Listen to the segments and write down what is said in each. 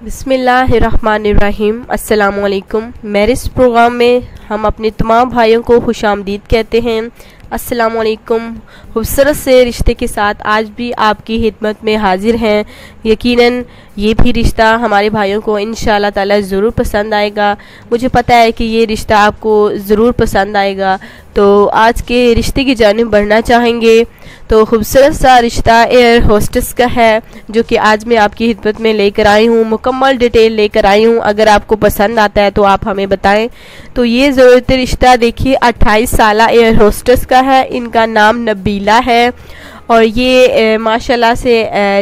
بسم اللہ الرحمن الرحیم السلام علیکم میرے اس پروگرام میں ہم اپنے تمام بھائیوں کو خوش آمدید کہتے ہیں السلام علیکم خوبصورت سے رشتے کے ساتھ آج بھی آپ کی خدمت میں حاضر ہیں یقیناً یہ بھی رشتہ ہمارے بھائیوں کو انشاءاللہ تعالی ضرور پسند آئے گا مجھے پتہ ہے کہ یہ رشتہ آپ کو ضرور پسند آئے گا تو آج کے رشتے کی جانب بڑھنا چاہیں گے تو خوبصورت سا رشتہ ایئر ہوسٹس کا ہے، جو کہ آج میں آپ کی خدمت میں لے کر آئی ہوں۔ مکمل ڈیٹیل لے کر آئی ہوں۔ اگر آپ کو پسند آتا ہے تو آپ ہمیں بتائیں۔ تو یہ ضرورت رشتہ دیکھیے، اٹھائیس سالہ ایئر ہوسٹس کا ہے۔ ان کا نام نبیلہ ہے۔ اور یہ ماشاءاللہ سے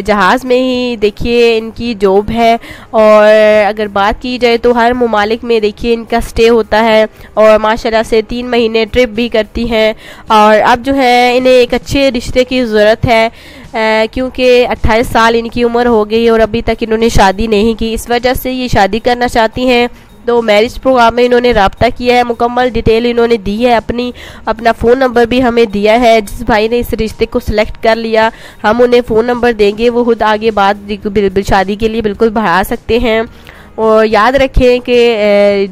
جہاز میں ہی دیکھیے ان کی جوب ہے اور اگر بات کی جائے تو ہر ممالک میں دیکھیے ان کا سٹے ہوتا ہے اور ماشاءاللہ سے تین مہینے ٹرپ بھی کرتی ہیں اور اب جو ہے انہیں ایک اچھے رشتے کی ضرورت ہے کیونکہ اٹھائیس سال ان کی عمر ہو گئی اور ابھی تک انہوں نے شادی نہیں کی، اس وجہ سے یہ شادی کرنا چاہتی ہیں۔ تو میرج پروگرام میں انہوں نے رابطہ کیا ہے، مکمل ڈیٹیل انہوں نے دی ہے، اپنی، اپنا فون نمبر بھی ہمیں دیا ہے۔ جس بھائی نے اس رشتے کو سلیکٹ کر لیا، ہم انہیں فون نمبر دیں گے، وہ خود آگے بعد شادی کے لیے بالکل بڑھا سکتے ہیں۔ اور یاد رکھیں کہ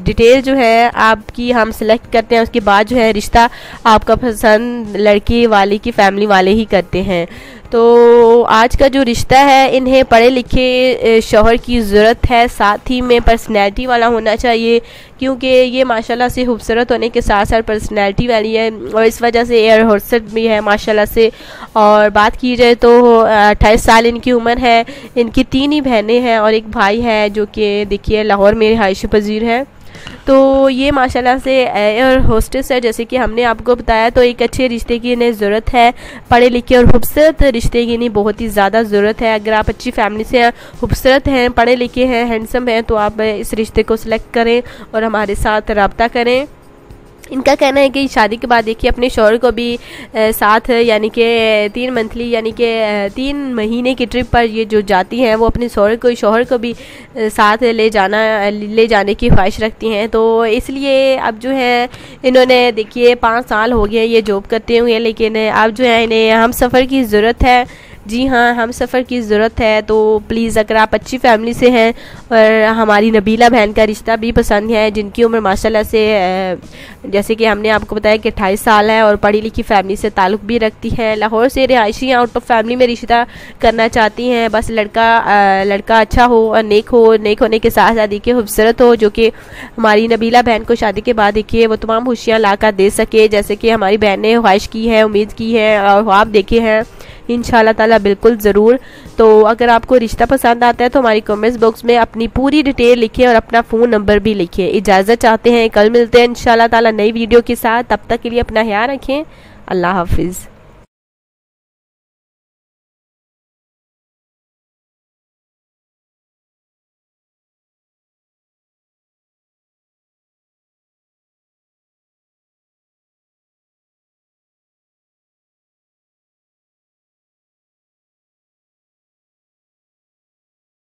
ڈیٹیل جو ہے آپ کی ہم سلیکٹ کرتے ہیں، اس کے بعد جو ہے رشتہ آپ کا پسند لڑکی والی کی فیملی والے ہی کرتے ہیں۔ تو آج کا جو رشتہ ہے، انہیں پڑھے لکھے شوہر کی ضرورت ہے، ساتھ ہی میں پرسنالٹی والا ہونا چاہیے۔ کیونکہ یہ ماشاءاللہ سے خوبصورت ہونے کے ساتھ ساتھ پرسنالٹی والی ہے۔ اور اس وجہ سے ایئر ہورسٹ بھی ہے ماشاءاللہ سے۔ اور بات کی جائے تو اٹھائیس سال ان کی عمر ہے۔ ان کی تین ہی بہنیں ہیں اور ایک بھائی ہے جو کہ دیکھیے لاہور میں رہائش پذیر ہے۔ تو یہ ماشاءاللہ سے ایئر ہوسٹس ہے۔ جیسے کہ ہم نے آپ کو بتایا تو ایک اچھے رشتے کی انہیں ضرورت ہے۔ پڑھے لکھے اور خوبصورت رشتے کی انہیں بہت ہی زیادہ ضرورت ہے۔ اگر آپ اچھی فیملی سے خوبصورت ہیں، پڑھے لکھے ہیں، ہینڈسم ہیں تو آپ اس رشتے کو سلیکٹ کریں اور ہمارے ساتھ رابطہ کریں۔ ان کا کہنا ہے کہ شادی کے بعد دیکھیے، اپنے شوہر کو بھی ساتھ یعنی کہ تین منتھلی یعنی کہ تین مہینے کی ٹرپ پر یہ جو جاتی ہیں، وہ اپنے شوہر کو شوہر کو بھی ساتھ لے جانا، لے جانے کی خواہش رکھتی ہیں۔ تو اس لیے اب جو ہے، انہوں نے دیکھیے، پانچ سال ہو گئے یہ جاب کرتے ہوئے، لیکن اب جو ہے، انہیں ہم سفر کی ضرورت ہے۔ جی ہاں ہم سفر کی ضرورت ہے، تو پلیز اگر آپ اچھی فیملی سے ہیں اور ہماری نبیلہ بہن کا رشتہ بھی پسند ہے، جن کی عمر ماشاءاللہ سے جیسے کہ ہم نے آپ کو بتایا کہ اٹھائیس سال ہے اور پڑھی لکھی فیملی سے تعلق بھی رکھتی ہے لاہور سے رہائشی آؤٹ آف فیملی میں رشتہ کرنا چاہتی ہیں۔ بس لڑکا لڑکا اچھا ہو اور نیک ہو، نیک ہونے کے ساتھ ساتھ دیکھیے خوبصورت ہو، جو کہ ہماری نبیلہ بہن کو شادی کے بعد دیکھیے وہ تمام خوشیاں لا کر دے سکے۔ جیسے کہ ہماری بہن نے خواہش کی ہے امید کی ہے اور آپ دیکھے ہیں۔ ان شاء اللہ تعالیٰ بالکل ضرور۔ تو اگر آپ کو رشتہ پسند آتا ہے تو ہماری کومنٹس باکس میں اپنی پوری ڈیٹیل لکھیں اور اپنا فون نمبر بھی لکھیں۔ اجازت چاہتے ہیں، کل ملتے ہیں ان شاء اللہ تعالیٰ نئی ویڈیو کے ساتھ۔ تب تک کے لیے اپنا خیال رکھیں۔ اللہ حافظ۔